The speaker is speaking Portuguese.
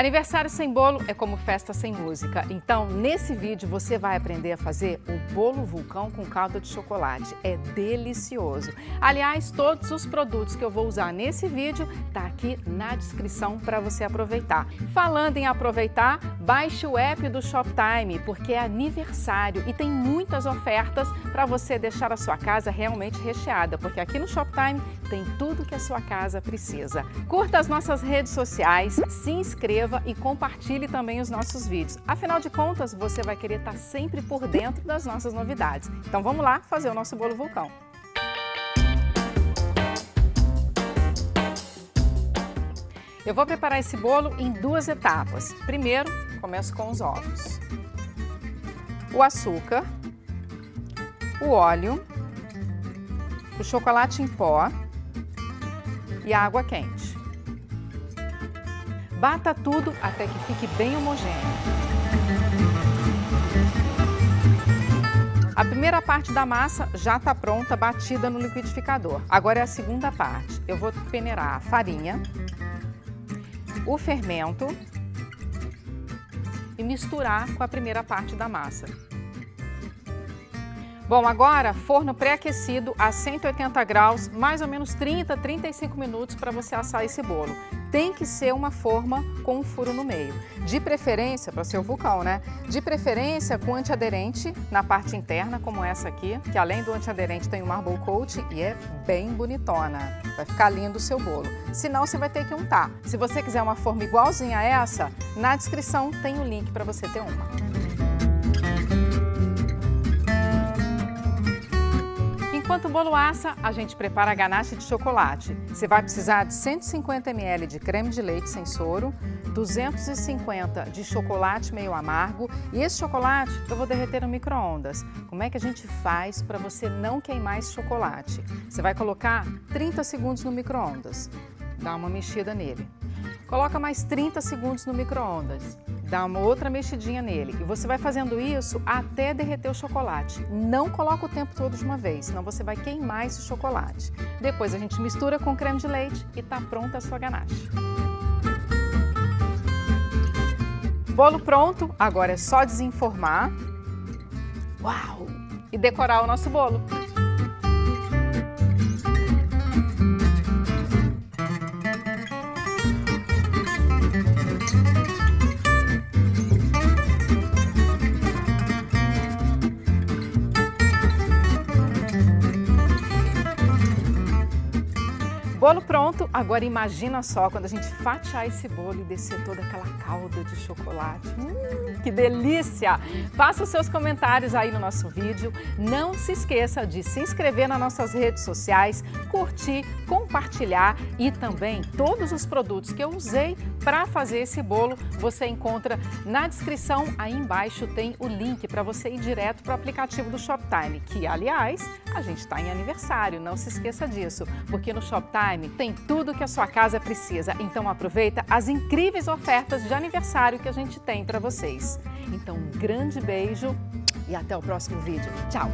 Aniversário sem bolo é como festa sem música. Então, nesse vídeo você vai aprender a fazer o bolo vulcão com calda de chocolate. É delicioso. Aliás, todos os produtos que eu vou usar nesse vídeo tá aqui na descrição para você aproveitar. Falando em aproveitar, baixe o app do Shoptime, porque é aniversário e tem muitas ofertas para você deixar a sua casa realmente recheada, porque aqui no Shoptime tem tudo que a sua casa precisa. Curta as nossas redes sociais, se inscreva inscreva e compartilhe também os nossos vídeos. Afinal de contas, você vai querer estar sempre por dentro das nossas novidades. Então vamos lá fazer o nosso bolo vulcão. Eu vou preparar esse bolo em duas etapas. Primeiro, começo com os ovos. O açúcar, o óleo, o chocolate em pó e a água quente. Bata tudo até que fique bem homogêneo. A primeira parte da massa já está pronta, batida no liquidificador. Agora é a segunda parte. Eu vou peneirar a farinha, o fermento e misturar com a primeira parte da massa. Bom, agora forno pré-aquecido a 180 graus, mais ou menos 30, 35 minutos para você assar esse bolo tem que ser uma forma com um furo no meio. De preferência, para ser o vulcão, né? De preferência com antiaderente na parte interna, como essa aqui, que além do antiaderente tem o Marble Coat e é bem bonitona. Vai ficar lindo o seu bolo. Senão você vai ter que untar. Se você quiser uma forma igualzinha a essa, na descrição tem o link para você ter uma. Enquanto o bolo assa, a gente prepara a ganache de chocolate. Você vai precisar de 150 ml de creme de leite sem soro, 250 de chocolate meio amargo e esse chocolate eu vou derreter no micro-ondas. Como é que a gente faz para você não queimar esse chocolate? Você vai colocar 30 segundos no micro-ondas, dá uma mexida nele. Coloca mais 30 segundos no micro-ondas dá uma outra mexidinha nele. E você vai fazendo isso até derreter o chocolate. Não coloca o tempo todo de uma vez, senão você vai queimar esse chocolate. Depois a gente mistura com creme de leite e está pronta a sua ganache. Bolo pronto, agora é só desenformar. Uau! E decorar o nosso bolo. Bolo pronto, agora imagina só quando a gente fatiar esse bolo e descer toda aquela calda de chocolate. Hum, que delícia! Faça os seus comentários aí no nosso vídeo. Não se esqueça de se inscrever nas nossas redes sociais, curtir, compartilhar e também todos os produtos que eu usei para fazer esse bolo você encontra na descrição. Aí embaixo tem o link para você ir direto para o aplicativo do Shoptime, que aliás a gente está em aniversário, não se esqueça disso, porque no Shoptime Time tem tudo que a sua casa precisa. Então aproveita as incríveis ofertas de aniversário que a gente tem para vocês. Então um grande beijo e até o próximo vídeo. Tchau!